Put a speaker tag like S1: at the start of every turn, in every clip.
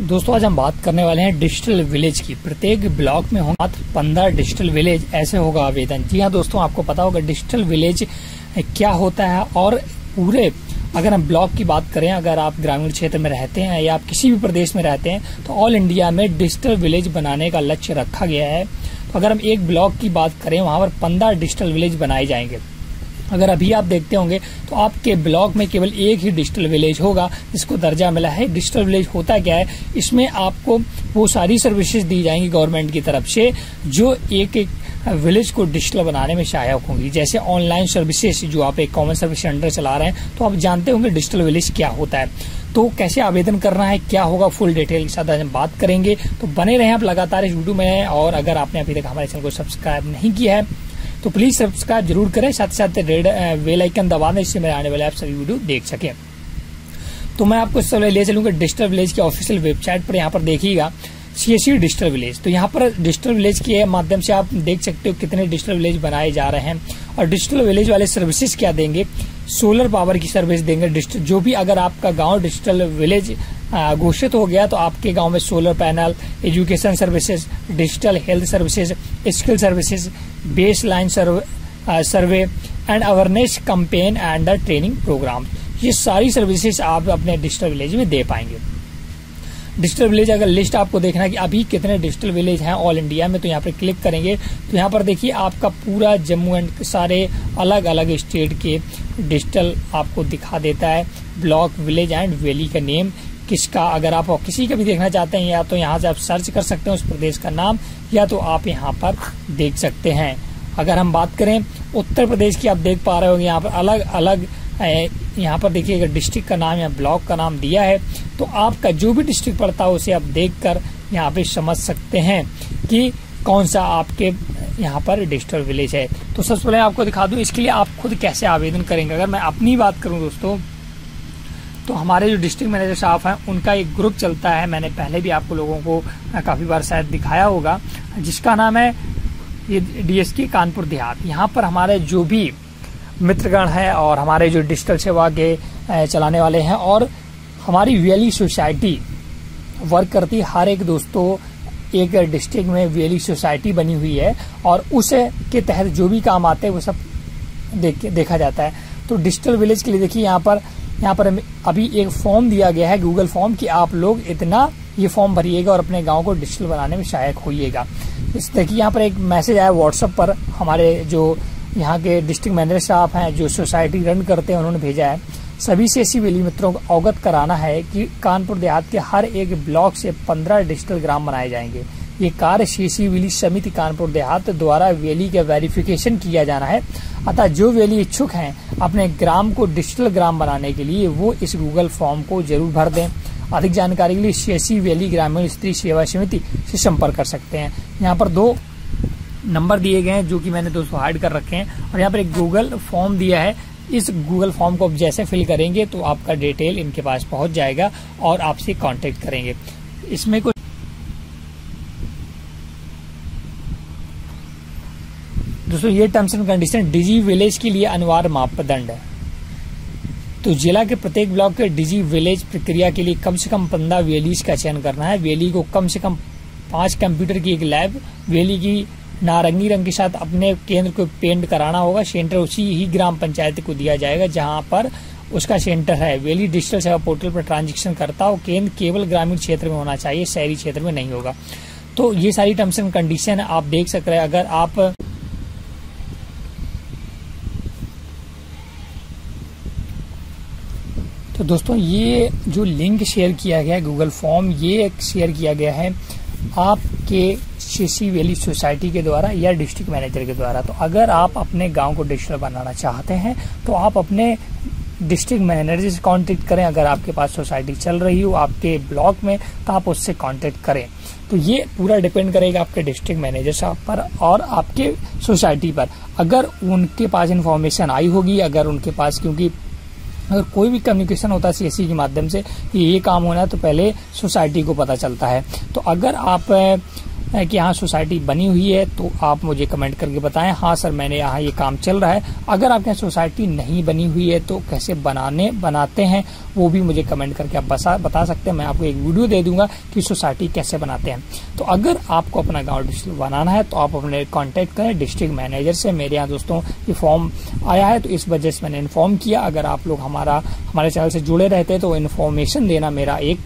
S1: दोस्तों, आज हम बात करने वाले हैं डिजिटल विलेज की। प्रत्येक ब्लॉक में होगा पंद्रह डिजिटल विलेज। ऐसे होगा आवेदन। जी हाँ दोस्तों, आपको पता होगा डिजिटल विलेज क्या होता है और पूरे अगर हम ब्लॉक की बात करें, अगर आप ग्रामीण क्षेत्र में रहते हैं या आप किसी भी प्रदेश में रहते हैं तो ऑल इंडिया में डिजिटल विलेज बनाने का लक्ष्य रखा गया है। तो अगर हम एक ब्लॉक की बात करें, वहाँ पर पंद्रह डिजिटल विलेज बनाए जाएँगे। अगर अभी आप देखते होंगे तो आपके ब्लॉक में केवल एक ही डिजिटल विलेज होगा, जिसको दर्जा मिला है। डिजिटल विलेज होता क्या है, इसमें आपको वो सारी सर्विसेज़ दी जाएँगी गवर्नमेंट की तरफ़ से, जो एक एक विलेज को डिजिटल बनाने में सहायक होंगी। जैसे ऑनलाइन सर्विसेज़ जो आप एक कॉमन सर्विस सेंटर चला रहे हैं तो आप जानते होंगे डिजिटल विलेज क्या होता है। तो कैसे आवेदन करना है, क्या होगा, फुल डिटेल के साथ आज हम बात करेंगे। तो बने रहे आप लगातार इस वीडियो में, और अगर आपने अभी तक हमारे चैनल को सब्सक्राइब नहीं किया है तो प्लीज़ सब्सक्राइब ज़रूर करें साथ साथ रेड बेल आइकन दबा दें इससे मेरे आने वाले आप सभी वीडियो देख सकें। तो मैं आपको इस ले चलूँगा डिजिटल विलेज की ऑफिशियल वेबसाइट पर, यहाँ पर देखिएगा। CSC digital village. तो यहाँ पर डिजिटल विलेज के माध्यम से आप देख सकते हो कितने डिजिटल विलेज बनाए जा रहे हैं। और डिजिटल विलेज वाले सर्विसेज़ क्या देंगे? सोलर पावर की सर्विस देंगे डिजिटल। जो भी अगर आपका गाँव डिजिटल विलेज घोषित हो गया तो आपके गाँव में solar panel education services digital health services skill services baseline survey and awareness campaign and training programme ये सारी सर्विसेज़ आप अपने डिजिटल विलेज में दे पाएँगे। डिजिटल विलेज अगर लिस्ट आपको देखना है कि अभी कितने डिजिटल विलेज हैं ऑल इंडिया में तो यहाँ पर क्लिक करेंगे। तो यहाँ पर देखिए, आपका पूरा जम्मू एंड सारे अलग अलग स्टेट के डिजिटल आपको दिखा देता है। ब्लॉक, विलेज एंड वैली का नेम। किसका, अगर आप किसी का भी देखना चाहते हैं, या तो यहाँ से आप सर्च कर सकते हैं उस प्रदेश का नाम, या तो आप यहाँ पर देख सकते हैं। अगर हम बात करें, उत्तर प्रदेश की आप देख पा रहे हो यहाँ पर अलग अलग यहाँ पर देखिए, अगर डिस्ट्रिक्ट का नाम या ब्लॉक का नाम दिया है तो आपका जो भी डिस्ट्रिक्ट पड़ता है, उसे आप देख कर यहाँ पे समझ सकते हैं कि कौन सा आपके यहाँ पर डिजिटल विलेज है। तो सबसे पहले आपको दिखा दूँ, इसके लिए आप खुद कैसे आवेदन करेंगे? अगर मैं अपनी बात करूँ दोस्तों तो हमारे जो डिस्ट्रिक्ट मैनेजर साहब हैं, उनका एक ग्रुप चलता है। मैंने पहले भी आपको लोगों को काफ़ी बार शायद दिखाया होगा, जिसका नाम है ये डीएसके कानपुर देहात। यहाँ पर हमारे जो भी मित्रगण हैं और हमारे जो डिजिटल सेवा के चलाने वाले हैं और हमारी वैली सोसाइटी वर्क करती हर एक दोस्तों एक डिस्ट्रिक्ट में वैली सोसाइटी बनी हुई है और उस के तहत जो भी काम आते हैं वो सब देख, देखा जाता है। तो डिजिटल विलेज के लिए देखिए यहाँ पर यहाँ पर अभी एक फॉर्म दिया गया है गूगल फॉर्म कि आप लोग इतना ये फॉर्म भरिएगा और अपने गाँव को डिजिटल बनाने में सहायक होइएगा। इस देखिए यहाँ पर एक मैसेज आया व्हाट्सएप पर हमारे जो यहाँ के डिस्ट्रिक्ट मैनेजर साहब हैं, जो सोसाइटी रन करते हैं, उन्होंने भेजा है। सभी सी वेली मित्रों को अवगत कराना है कि कानपुर देहात के हर एक ब्लॉक से पंद्रह डिजिटल ग्राम बनाए जाएँगे। ये कार्य सी वेली समिति कानपुर देहात द्वारा वैली का वेरिफिकेशन किया जाना है। अतः जो वैली इच्छुक हैं, अपने ग्राम को डिजिटल ग्राम बनाने के लिए वो इस गूगल फॉर्म को ज़रूर भर दें। अधिक जानकारी के लिए सी वैली ग्रामीण स्त्री सेवा समिति से संपर्क कर सकते हैं। यहाँ पर दो नंबर दिए गए हैं, जो कि मैंने दोस्तों हाइड कर रखे हैं। और यहाँ पर एक गूगल फॉर्म दिया है। इस गूगल फॉर्म को आप जैसे फिल करेंगे तो आपका डिटेल इनके पास पहुँच जाएगा और आपसे कांटेक्ट करेंगे। इसमें कुछ दोस्तों, ये terms and condition digi village के लिए अनिवार्य मापदंड है। तो जिला के प्रत्येक ब्लॉक के डिजी विलेज प्रक्रिया के लिए कम से कम पंद्रह वेलीज का चयन करना है। वेली को कम से कम पाँच कंप्यूटर की एक लैब वेली की नारंगी रंग के साथ अपने केंद्र को पेंट कराना होगा। सेंटर उसी ही ग्राम पंचायत को दिया जाएगा, जहाँ पर उसका सेंटर है। वेली डिजिटल सेवा पोर्टल पर ट्रांजेक्शन करता हो केंद्र केवल ग्रामीण क्षेत्र में होना चाहिए, शहरी क्षेत्र में नहीं होगा। तो ये सारी टर्म्स एंड कंडीशन आप देख सक रहे हैं। अगर आप तो दोस्तों, ये जो लिंक शेयर किया गया है गूगल फॉर्म ये शेयर किया गया है। आपके सीसी वैली सोसाइटी के द्वारा या डिस्ट्रिक्ट मैनेजर के द्वारा। तो अगर आप अपने गाँव को डिजिटल बनाना चाहते हैं तो आप अपने डिस्ट्रिक्ट मैनेजर से कांटेक्ट करें। अगर आपके पास सोसाइटी चल रही हो, आपके ब्लॉक में तो आप उससे कांटेक्ट करें। तो ये पूरा डिपेंड करेगा आपके डिस्ट्रिक्ट मैनेजर पर और आपके सोसाइटी पर। अगर उनके पास इन्फॉर्मेशन आई होगी, अगर उनके पास, क्योंकि अगर कोई भी कम्युनिकेशन होता है सीएससी के माध्यम से कि ये काम होना है तो पहले सोसाइटी को पता चलता है। तो अगर आप कि यहाँ सोसाइटी बनी हुई है तो आप मुझे कमेंट करके बताएँ। हाँ सर, मैंने यहाँ ये काम चल रहा है। अगर आपके यहाँ सोसाइटी नहीं बनी हुई है तो कैसे बनाने, बनाते हैं, वो भी मुझे कमेंट करके आप बता बता सकते हैं। मैं आपको एक वीडियो दे दूँगा कि सोसाइटी कैसे बनाते हैं। तो अगर आपको अपना गाँव डिजिटल बनाना है तो आप अपने कॉन्टेक्ट करें डिस्ट्रिक्ट मैनेजर से। मेरे यहाँ दोस्तों, ये फॉर्म आया है तो इस वजह से मैंने इन्फॉर्म किया। अगर आप लोग हमारा, हमारे चैनल से जुड़े रहते तो इन्फॉर्मेशन देना मेरा एक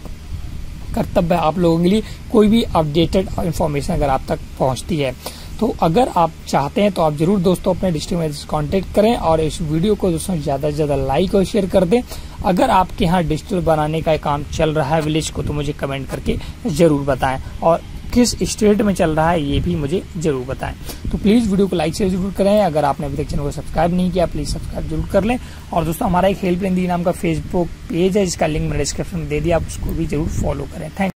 S1: कर्तव्य है आप लोगों के लिए कोई भी अपडेटेड इन्फॉर्मेशन अगर आप तक पहुँचती है। तो अगर आप चाहते हैं तो आप ज़रूर दोस्तों अपने डिस्ट्रिक्ट मैनेजर से कॉन्टेक्ट करें और इस वीडियो को दोस्तों ज़्यादा से ज़्यादा लाइक और शेयर कर दें। अगर आपके यहाँ डिजिटल बनाने का काम चल रहा है विलेज को तो मुझे कमेंट करके ज़रूर बताएँ। और किस स्टेट में चल रहा है, ये भी मुझे ज़रूर बताएँ। तो प्लीज़ वीडियो को लाइक शेयर ज़रूर करें। अगर आपने अभी तक चैनल को सब्सक्राइब नहीं किया प्लीज़ सब्सक्राइब ज़रूर कर लें। और दोस्तों, हमारा एक हेल्प नाम का फेसबुक पेज है, जिसका लिंक मैंने डिस्क्रिप्शन में दे दिया, आप उसको भी ज़रूर फॉलो करें। थैंक